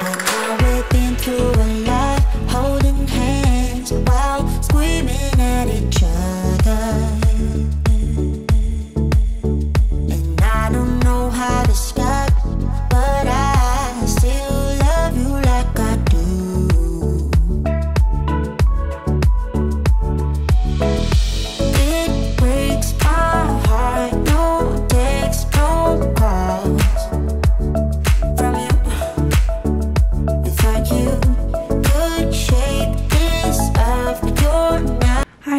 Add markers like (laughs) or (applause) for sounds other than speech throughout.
I know we've been through a lot,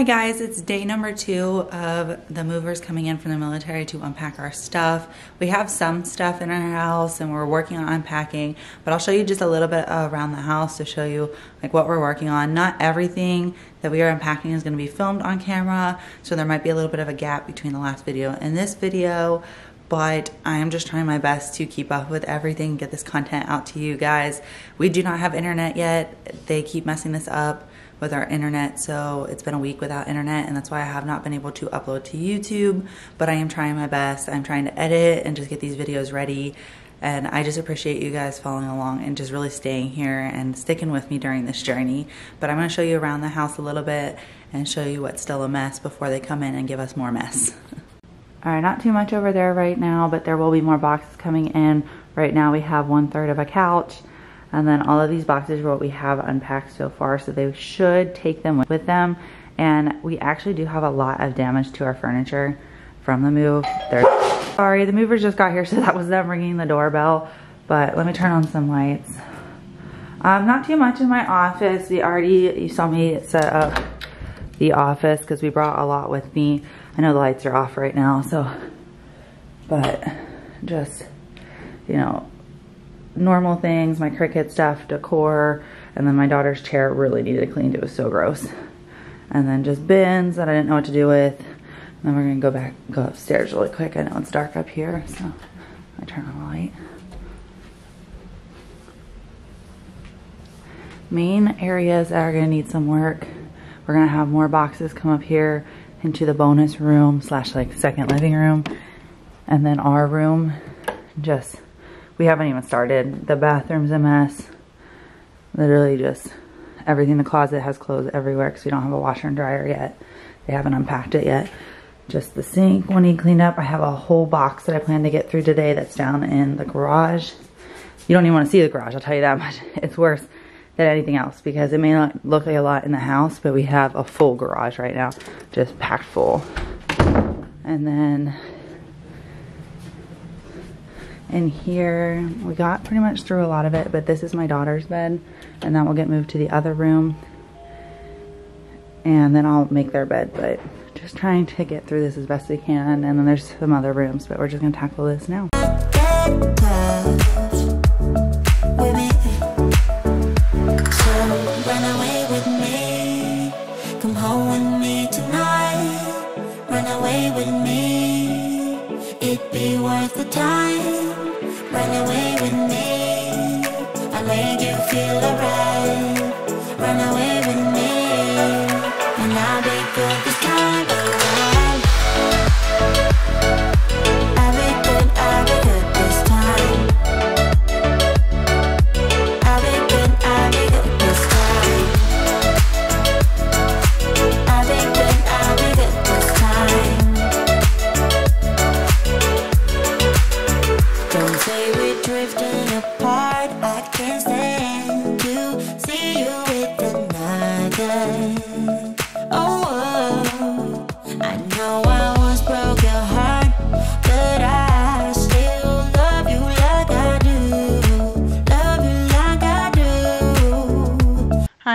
guys, it's day number two of the movers coming in from the military to unpack our stuff. We have some stuff in our house and we're working on unpacking, but I'll show you just a little bit around the house to show you like what we're working on. Not everything that we are unpacking is going to be filmed on camera, so there might be a little bit of a gap between the last video and this video but I am just trying my best to keep up with everything, and get this content out to you guys. We do not have internet yet. They keep messing this up with our internet, so it's been a week without internet, and that's why I have not been able to upload to YouTube. But I am trying my best. I'm trying to edit and just get these videos ready. And I just appreciate you guys following along and just really staying here and sticking with me during this journey. But I'm gonna show you around the house a little bit and show you what's still a mess before they come in and give us more mess. (laughs) All right, not too much over there right now, but there will be more boxes coming in. Right now we have one third of a couch and then all of these boxes are what we have unpacked so far. So they should take them with them. And we actually do have a lot of damage to our furniture from the move. They're sorry, the movers just got here, so that was them ringing the doorbell. But let me turn on some lights. Um, not too much in my office. We already, you saw me set up the office because we brought a lot with me. I know the lights are off right now, so, but just, you know, normal things, my Cricut stuff, decor, and then my daughter's chair really needed cleaned. It was so gross. And then just bins that I didn't know what to do with. And then we're gonna go back, go upstairs really quick. I know it's dark up here, so I turn on the light. Main areas that are gonna need some work. We're gonna have more boxes come up here into the bonus room slash like second living room. And then our room, just, we haven't even started. The bathroom's a mess. Literally just everything in the closet has clothes everywhere because we don't have a washer and dryer yet. They haven't unpacked it yet. Just the sink will need cleaned up. I have a whole box that I plan to get through today that's down in the garage. You don't even want to see the garage, I'll tell you that much. (laughs) It's worse than anything else because it may not look like a lot in the house, but we have a full garage right now, just packed full. And then in here, we got pretty much through a lot of it, but this is my daughter's bed, and that will get moved to the other room. And then I'll make their bed, but just trying to get through this as best we can. And then there's some other rooms, but we're just gonna tackle this now.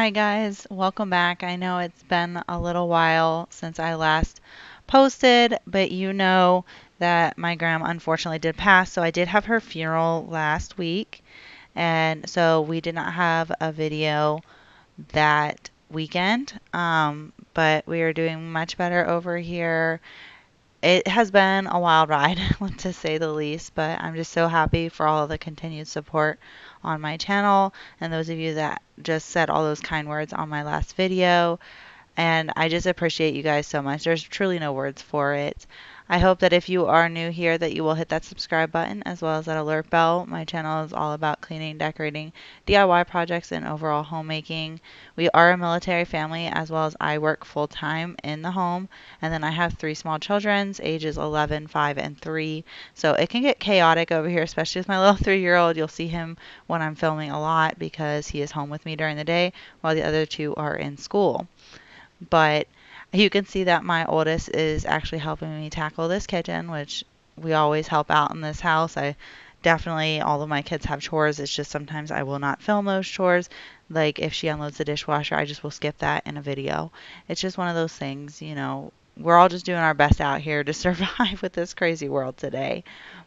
Hi guys, welcome back. I know it's been a little while since I last posted, but you know that my grandma unfortunately did pass, so I did have her funeral last week. And so we did not have a video that weekend, um, but we are doing much better over here. It has been a wild ride, (laughs) to say the least, but I'm just so happy for all the continued support on my channel and those of you that just said all those kind words on my last video. And I just appreciate you guys so much. There's truly no words for it. I hope that if you are new here that you will hit that subscribe button as well as that alert bell. My channel is all about cleaning, decorating, DIY projects, and overall homemaking. We are a military family as well as I work full time in the home. And then I have three small children, ages 11, 5, and 3. So it can get chaotic over here, especially with my (laughs) little three year old. You'll see him when I'm filming a lot because he is home with me during the day while the other two are in school. But you can see that my oldest is actually helping me tackle this kitchen, which we always help out in this house. I definitely, all of my kids have chores. It's just sometimes I will not film those chores. Like if she unloads the dishwasher, I just will skip that in a video. It's just one of those things, you know. We're all just doing our best out here to (laughs) survive with this crazy world today.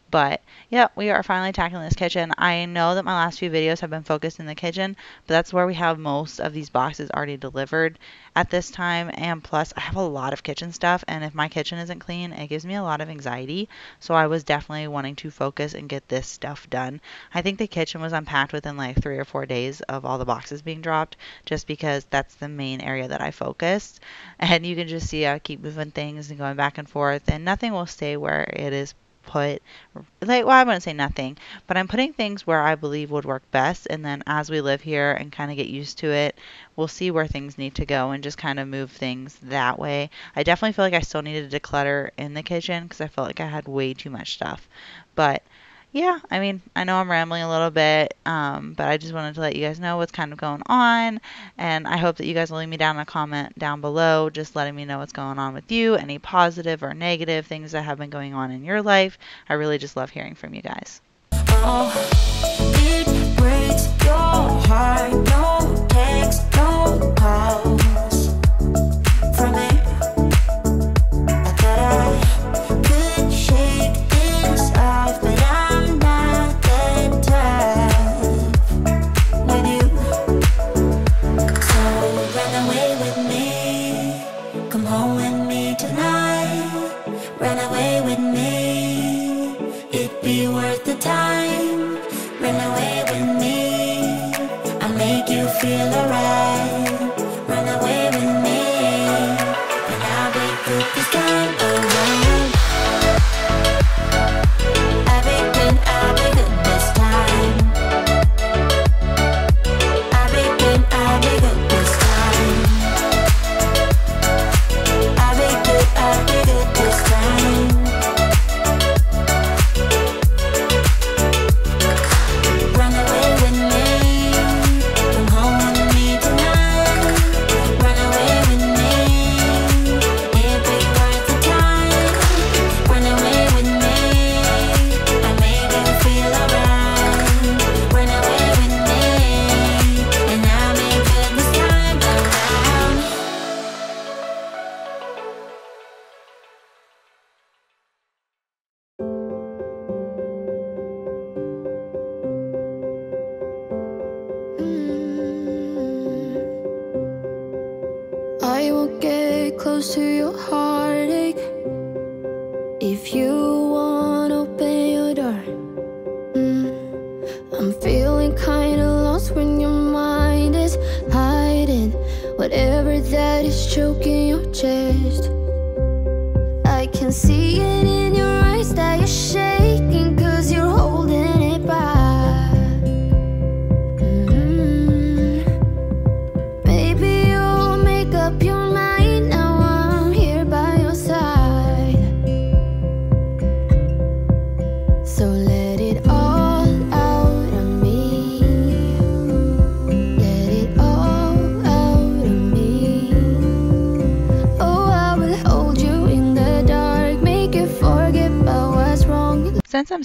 But yeah, we are finally tackling this kitchen. I know that my last few videos have been focused in the kitchen, but that's where we have most of these boxes already delivered at this time. And plus, I have a lot of kitchen stuff, and if my kitchen isn't clean, it gives me a lot of anxiety. So I was definitely wanting to focus and get this stuff done. I think the kitchen was unpacked within like three or four days of all the boxes being dropped, just because that's the main area that I focused. (laughs) And you can just see I keep moving things and going back and forth, and nothing will stay where it is put like well I wouldn't say nothing, but I'm putting things where I believe would work best and then as we live here and kind of get used to it, we'll see where things need to go and just kind of move things that way. I definitely feel like I still needed to declutter in the kitchen because I felt like I had way too much stuff. But yeah, I mean, I know I'm rambling a little bit, um, but I just wanted to let you guys know what's kind of going on. And I hope that you guys will leave me down a comment down below, just letting me know what's going on with you, any positive or negative things that have been going on in your life. I really just love hearing from you guys. Oh,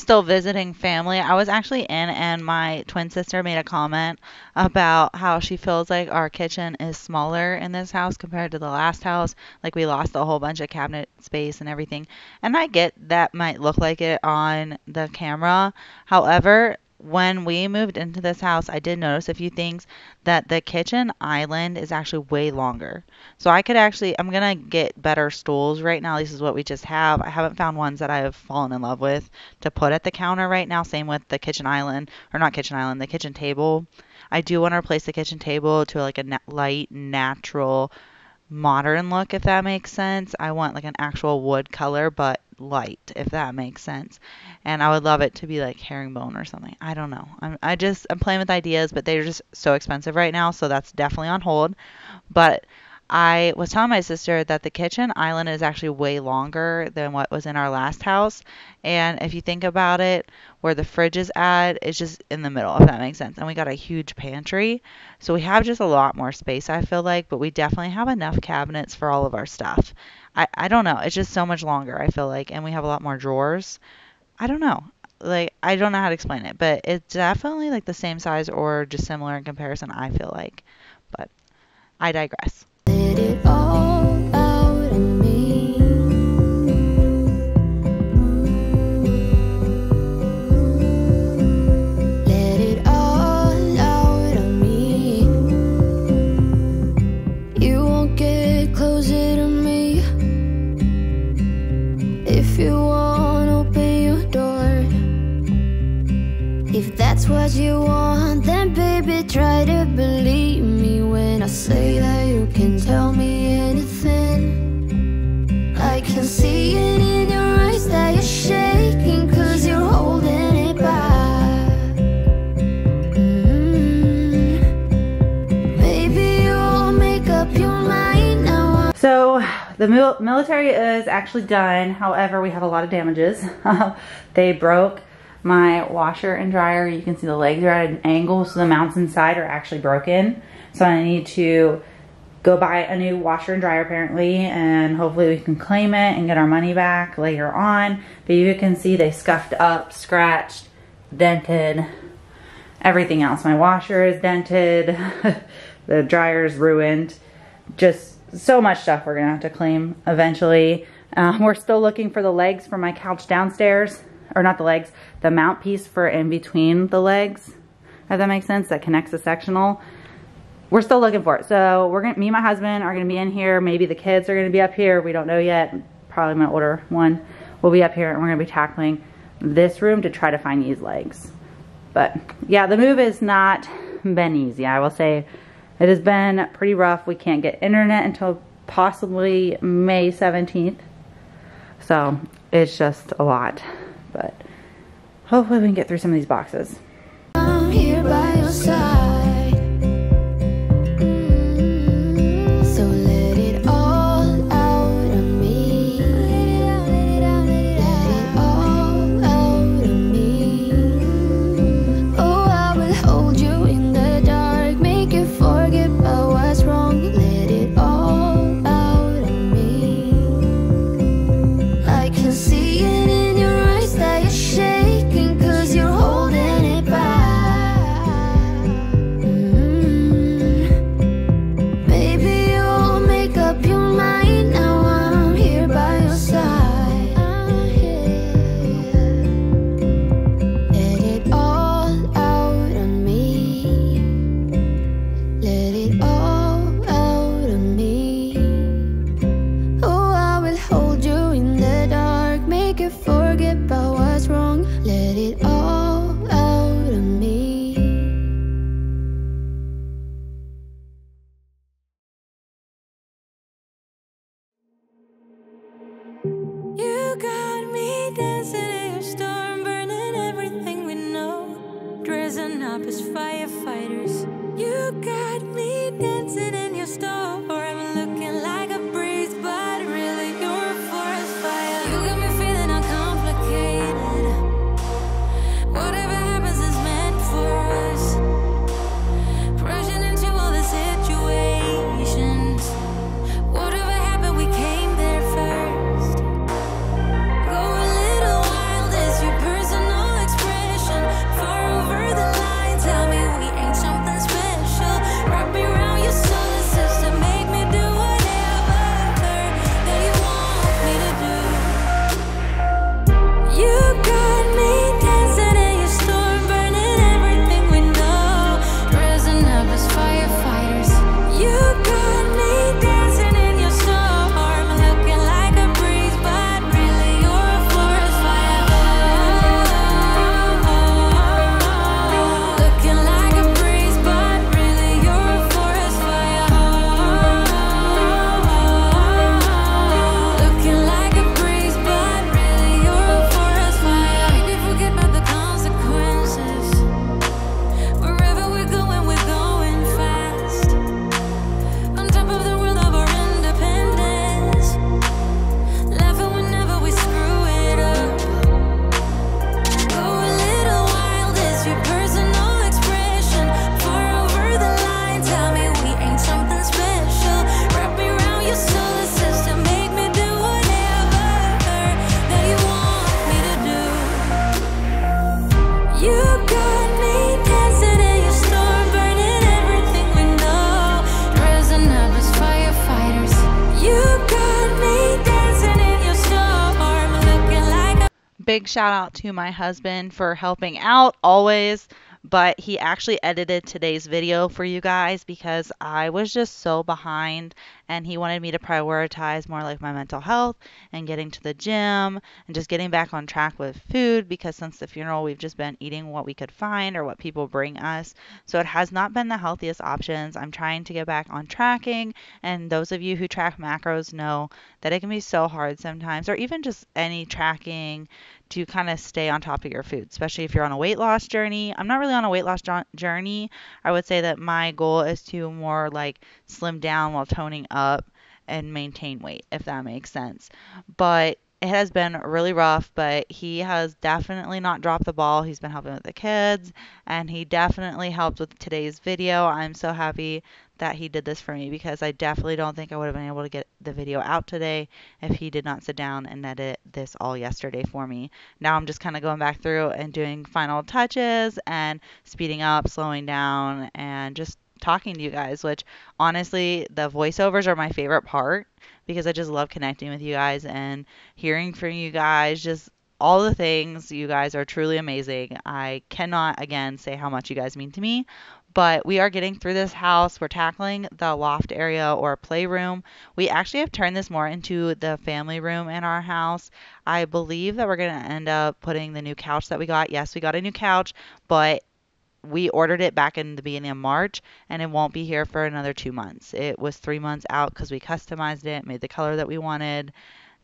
still visiting family, I was actually in and my twin sister made a comment about how she feels like our kitchen is smaller in this house compared to the last house. Like we lost a whole bunch of cabinet space and everything. And I get that might look like it on the camera. However, when we moved into this house, I did notice a few things that the kitchen island is actually way longer. So I could actually, I'm going to get better stools right now. This is what we just have. I haven't found ones that I have fallen in love with to put at the counter right now. Same with the kitchen island, or not kitchen island, the kitchen table. I do want to replace the kitchen table to like a light, natural modern look, if that makes sense. I want like an actual wood color, but light, if that makes sense. And I would love it to be like herringbone or something. I don't know. I'm I just I'm playing with ideas, but they're just so expensive right now, so that's definitely on hold. But I was telling my sister that the kitchen island is actually way longer than what was in our last house. And if you think about it, where the fridge is at, it's just in the middle, if that makes sense. And we got a huge pantry. So we have just a lot more space, I feel like, but we definitely have enough cabinets for all of our stuff. I, I don't know. It's just so much longer, I feel like. And we have a lot more drawers. I don't know. Like, I don't know how to explain it, but it's definitely like the same size or just similar in comparison, I feel like. But I digress. It all the mil- military is actually done. However, we have a lot of damages. (laughs) they broke my washer and dryer. You can see the legs are at an angle, so the mounts inside are actually broken. So I need to go buy a new washer and dryer apparently, and hopefully we can claim it and get our money back later on. But you can see they scuffed up, scratched, dented, everything else. My washer is dented, (laughs) the dryer's ruined, just so much stuff we're gonna have to claim eventually. Um, we're still looking for the legs for my couch downstairs, or not the legs, the mount piece for in between the legs, if that makes sense, that connects the sectional. We're still looking for it. So we're gonna, me and my husband are gonna be in here. Maybe the kids are gonna be up here. We don't know yet. Probably gonna order one. We'll be up here and we're gonna be tackling this room to try to find these legs. But yeah, the move has not been easy. I will say it has been pretty rough. We can't get internet until possibly May 17th. So it's just a lot. But hopefully we can get through some of these boxes. Shout out to my husband for helping out always but he actually edited today's video for you guys because I was just so behind and he wanted me to prioritize more like my mental health and getting to the gym and just getting back on track with food because since the funeral we've just been eating what we could find or what people bring us. So it has not been the healthiest options. I'm trying to get back on tracking and those of you who track macros know that it can be so hard sometimes or even just any tracking to kind of stay on top of your food, especially if you're on a weight loss journey. I'm not really on a weight loss journey. I would say that my goal is to more like slim down while toning up and maintain weight, if that makes sense. But it has been really rough, but he has definitely not dropped the ball. He's been helping with the kids and he definitely helped with today's video. I'm so happy that he did this for me because I definitely don't think I would have been able to get the video out today if he did not sit down and edit this all yesterday for me. Now I'm just kind of going back through and doing final touches and speeding up, slowing down, and just talking to you guys, which honestly, the voiceovers are my favorite part because I just love connecting with you guys and hearing from you guys. Just all the things. You guys are truly amazing. I cannot, again, say how much you guys mean to me. But we are getting through this house. We're tackling the loft area or playroom. We actually have turned this more into the family room in our house. I believe that we're going to end up putting the new couch that we got. Yes, we got a new couch, but we ordered it back in the beginning of March and it won't be here for another two months. It was three months out because we customized it, made the color that we wanted,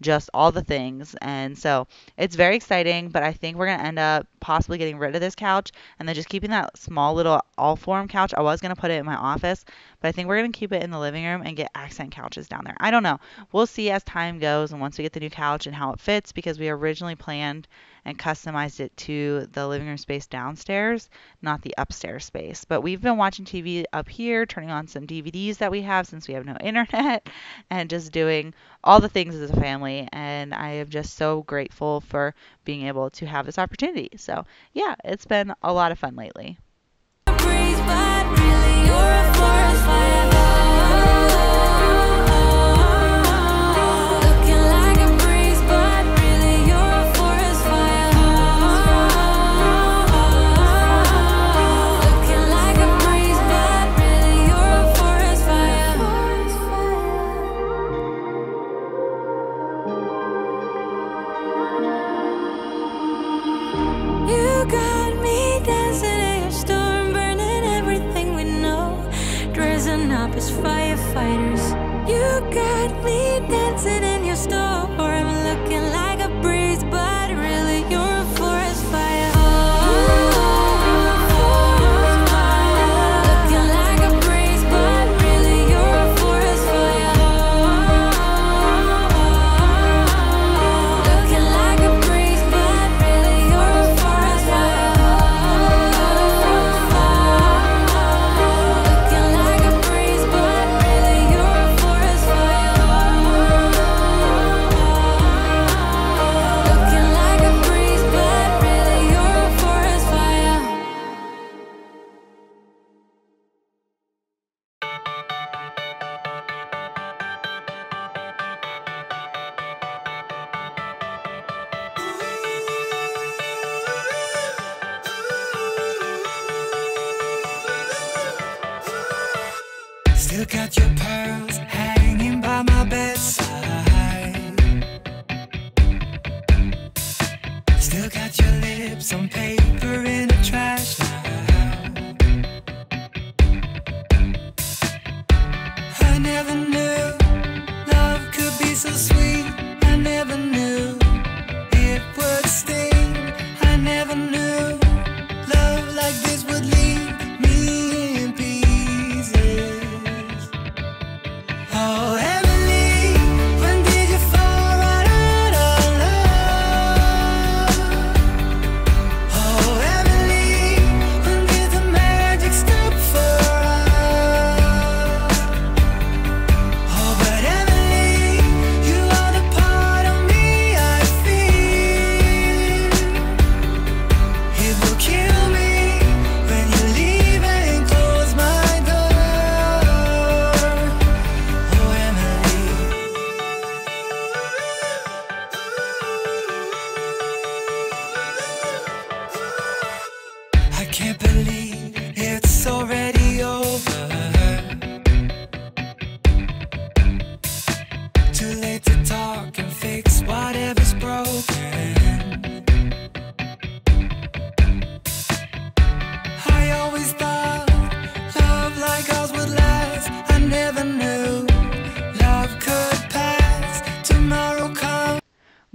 just all the things. And so it's very exciting, but I think we're going to end up possibly getting rid of this couch and then just keeping that small little Allform couch. I was going to put it in my office, but I think we're going to keep it in the living room and get accent couches down there. I don't know. We'll see as time goes and once we get the new couch and how it fits because we originally planned and customized it to the living room space downstairs, not the upstairs space. But we've been watching TV up here, turning on some DVDs that we have since we have no (laughs) internet, and just doing all the things as a family. And I am just so grateful for being able to have this opportunity. So, yeah, it's been a lot of fun lately. dressing up as firefighters.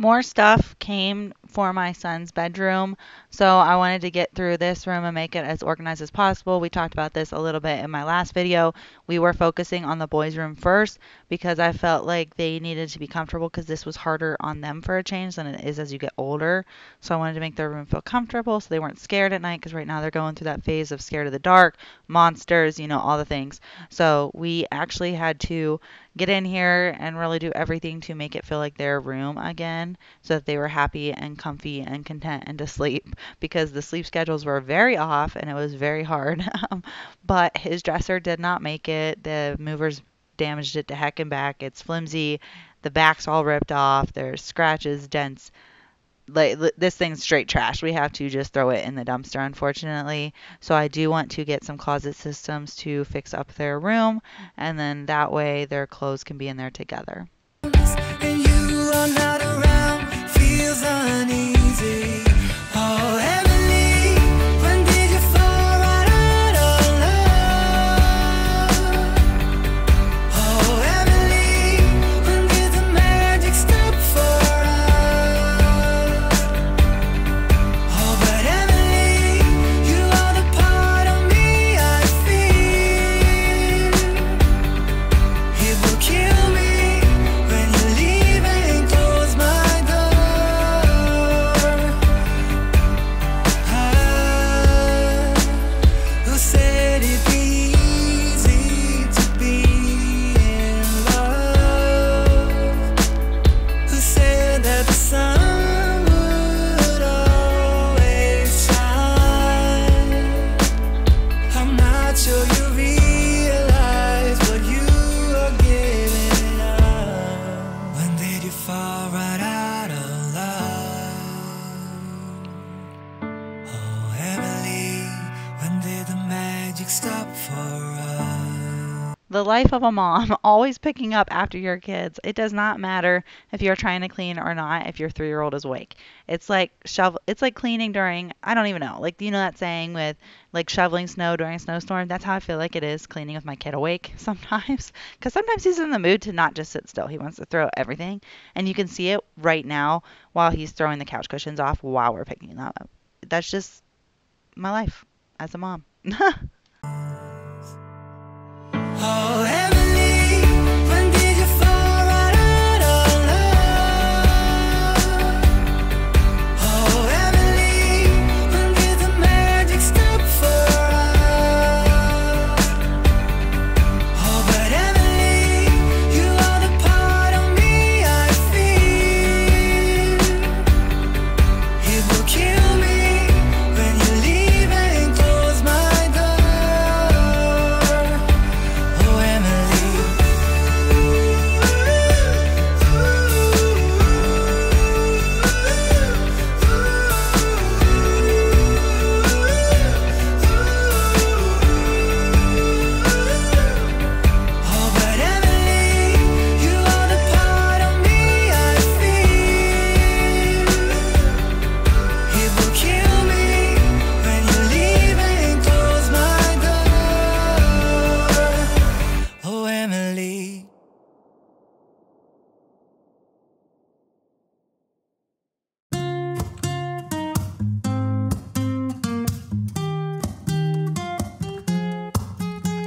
More stuff came for my son's bedroom. So I wanted to get through this room and make it as organized as possible. We talked about this a little bit in my last video. We were focusing on the boys' room first because I felt like they needed to be comfortable because this was harder on them for a change than it is as you get older. So I wanted to make their room feel comfortable so they weren't scared at night because right now they're going through that phase of scared of the dark, monsters, you know, all the things. So we actually had to get in here and really do everything to make it feel like their room again so that they were happy and comfy and content and to sleep because the sleep schedules were very off and it was very hard. (laughs) Um, but his dresser did not make it. The movers damaged it to heck and back. It's flimsy. The back's all ripped off. There's scratches, dents like this thing's straight trash. We have to just throw it in the dumpster, unfortunately. So I do want to get some closet systems to fix up their room, and then that way their clothes can be in there together. Life of a mom, (laughs) always picking up after your kids. It does not matter if you're trying to clean or not if your 3-year-old is awake. It's like shovel it's like cleaning during I don't even know. Like you know that saying with like shoveling snow during a snowstorm? That's how I feel like it is cleaning with my kid awake (laughs) sometimes cuz sometimes he's in the mood to not just sit still. He wants to throw everything and you can see it right now while he's throwing the couch cushions off while we're picking them up. That's just my life as a mom. (laughs) Oh,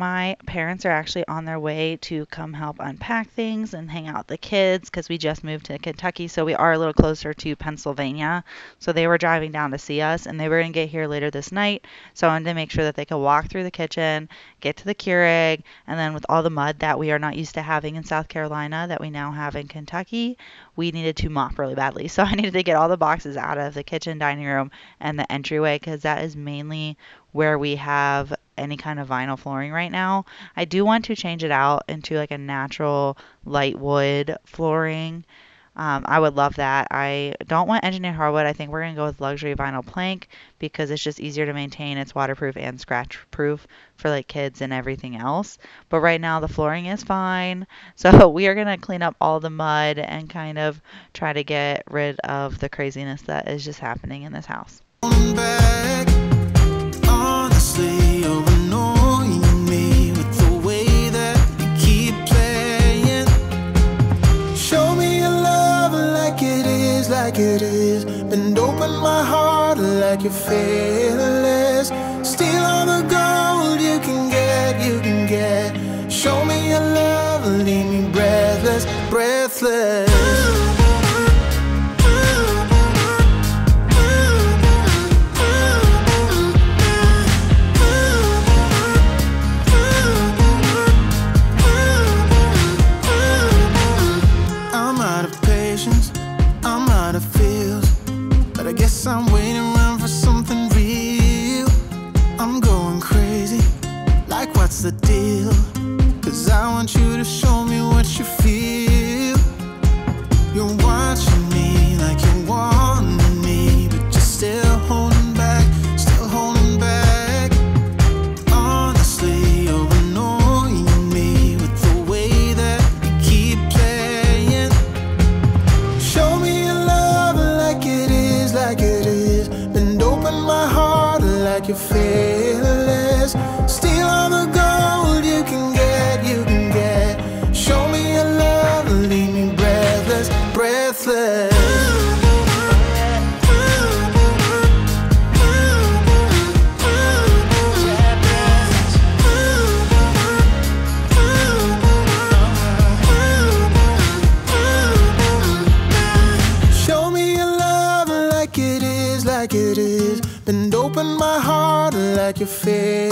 My parents are actually on their way to come help unpack things and hang out with the kids because we just moved to Kentucky, so we are a little closer to Pennsylvania. So they were driving down to see us, and they were going to get here later this night. So I wanted to make sure that they could walk through the kitchen, get to the Keurig, and then with all the mud that we are not used to having in South Carolina that we now have in Kentucky, we needed to mop really badly. (laughs) So I needed to get all the boxes out of the kitchen, dining room, and the entryway because that is mainly where we have any kind of vinyl flooring right now. I do want to change it out into like a natural light wood flooring. Um, I would love that. I don't want engineered hardwood. I think we're going to go with luxury vinyl plank because it's just easier to maintain. It's waterproof and scratch proof for like kids and everything else. But right now the flooring is fine. (laughs) So we are going to clean up all the mud and kind of try to get rid of the craziness that is just happening in this house. Like it is. Bend open my heart like you're fearless. Want you to show me what you feel. You're watching me like you want me, but you're still holding back, still holding back. Honestly, you're annoying me with the way that you keep playing. Show me your love like it is, like it is. Bend open my heart like you're fearless. Steal like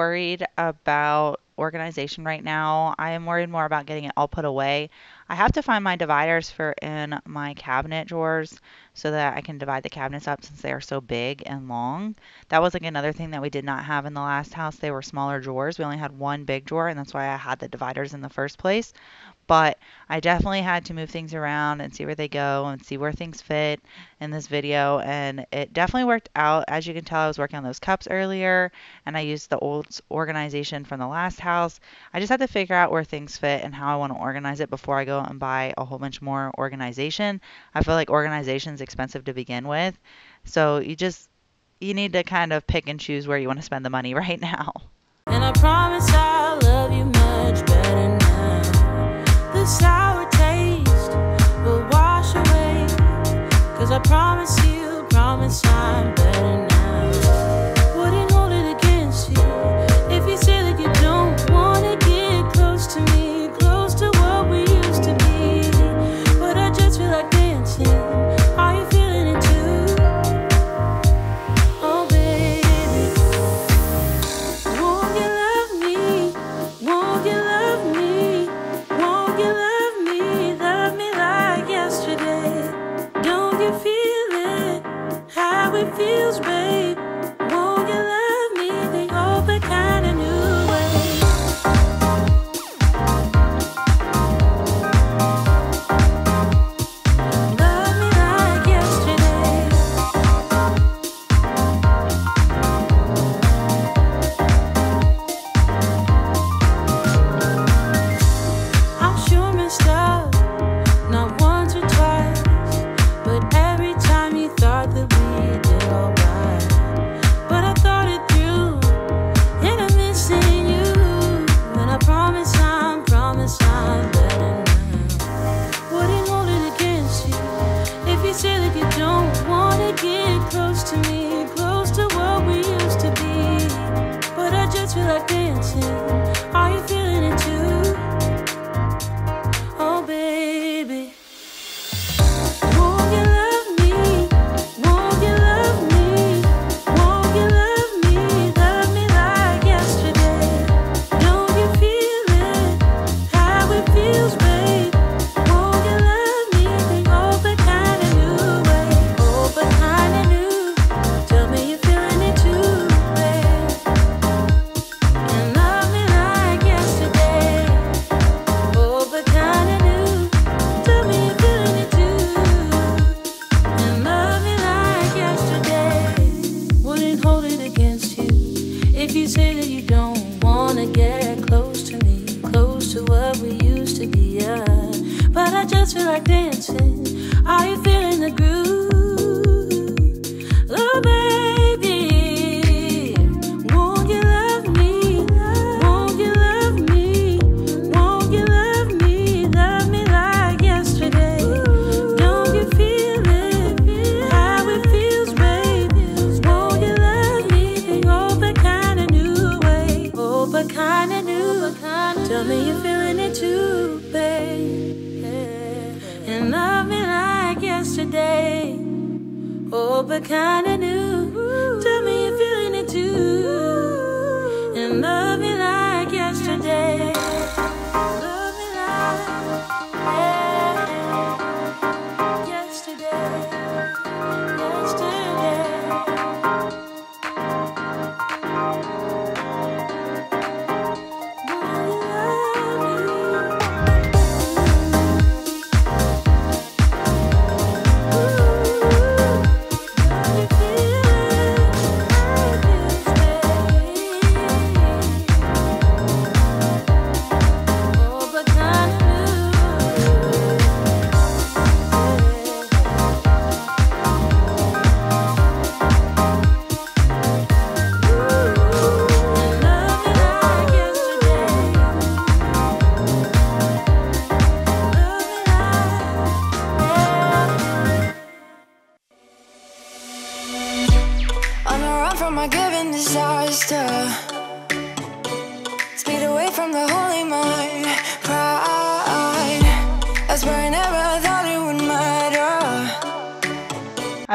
worried about organization right now. I am worried more about getting it all put away. I have to find my dividers for in my cabinet drawers so that I can divide the cabinets up since they are so big and long. That was like another thing that we did not have in the last house. They were smaller drawers. We only had one big drawer and that's why I had the dividers in the first place but I definitely had to move things around and see where they go and see where things fit in this video. And it definitely worked out. As you can tell, I was working on those cups earlier and I used the old organization from the last house. I just had to figure out where things fit and how I want to organize it before I go and buy a whole bunch more organization. I feel like organization is expensive to begin with. So you just, you need to kind of pick and choose where you want to spend the money (laughs) right now. sour taste will wash away. Cause I promise you, promise I'm better now.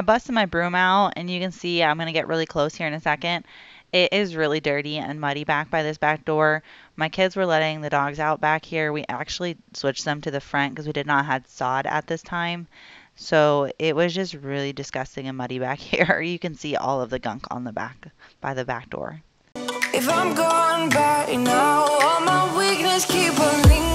Busted my broom out, and you can see I'm going to get really close here in a second. It is really dirty and muddy back by this back door. My kids were letting the dogs out back here. We actually switched them to the front because we did not have sod at this time. So it was just really disgusting and muddy (laughs) back here. You can see all of the gunk on the back by the back door. If I'm gone by now, all my weakness keep on linger,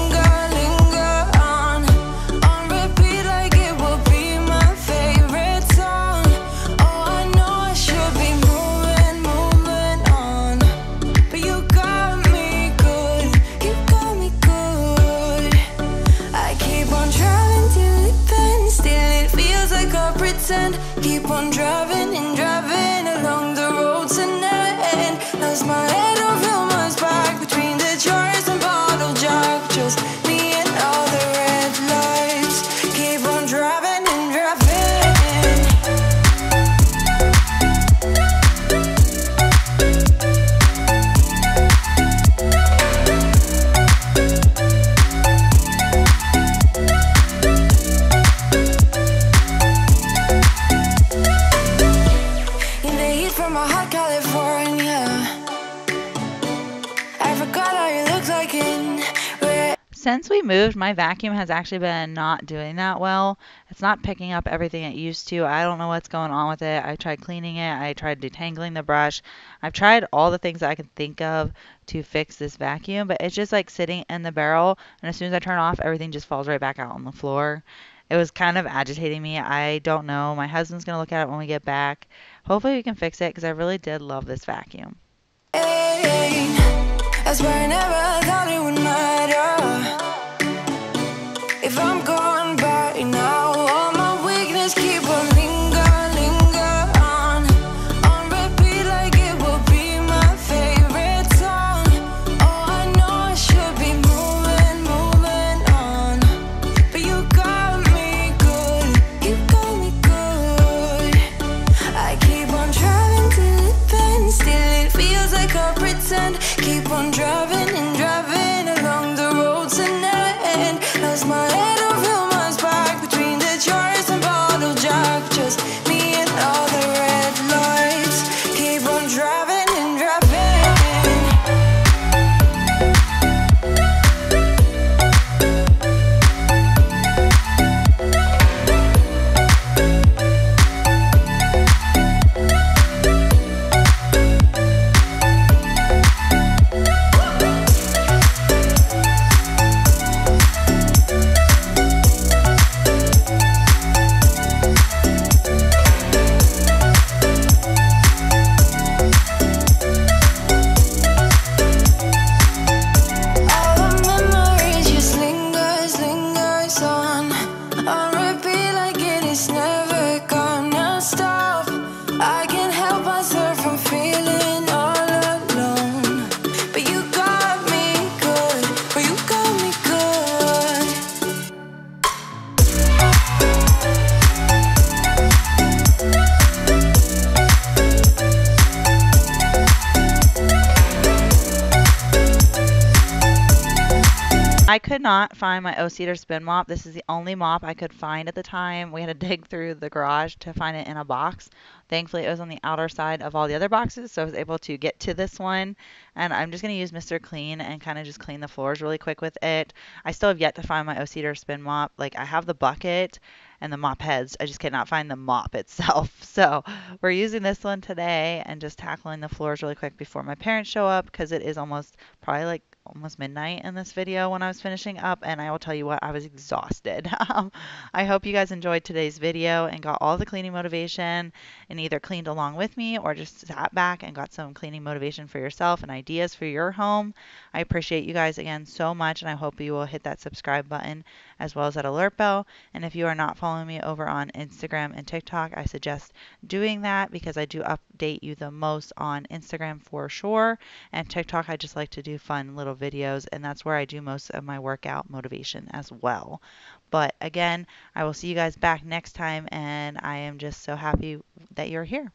my vacuum has actually been not doing that well. It's not picking up everything it used to. I don't know what's going on with it. I tried cleaning it. I tried detangling the brush. I've tried all the things I can think of to fix this vacuum, but it's just like sitting in the barrel, and as soon as I turn off, everything just falls right back out on the floor. It was kind of agitating me. I don't know. My husband's going to look at it when we get back. Hopefully we can fix it because I really did love this vacuum. Swear I never thought it would matter. If I'm gone I could not find my O-Cedar spin mop. This is the only mop I could find at the time. We had to (laughs) dig through the garage to find it in a box. Thankfully, it was on the outer side of all the other boxes, so I was able to get to this one. And I'm just going to use Mr. Clean and kind of just clean the floors really quick with it. I still have yet to find my O-Cedar spin mop. Like, I have the bucket and the mop heads. I just cannot find the mop (laughs) itself. So we're using this one today and just tackling the floors really quick before my parents show up because it is almost probably like almost midnight in this video when I was finishing up and I will tell you what I was exhausted. (laughs) Um, I hope you guys enjoyed today's video and got all the cleaning motivation and either cleaned along with me or just sat back and got some cleaning motivation for yourself and ideas for your home. I appreciate you guys again so much and I hope you will hit that subscribe button as well as that alert bell. And if you are not following me over on Instagram and TikTok, I suggest doing that because I do update you the most on Instagram for sure. And TikTok, I just like to do fun little videos, and that's where I do most of my workout motivation as well. But again, I will see you guys back next time, and I am just so happy that you're here.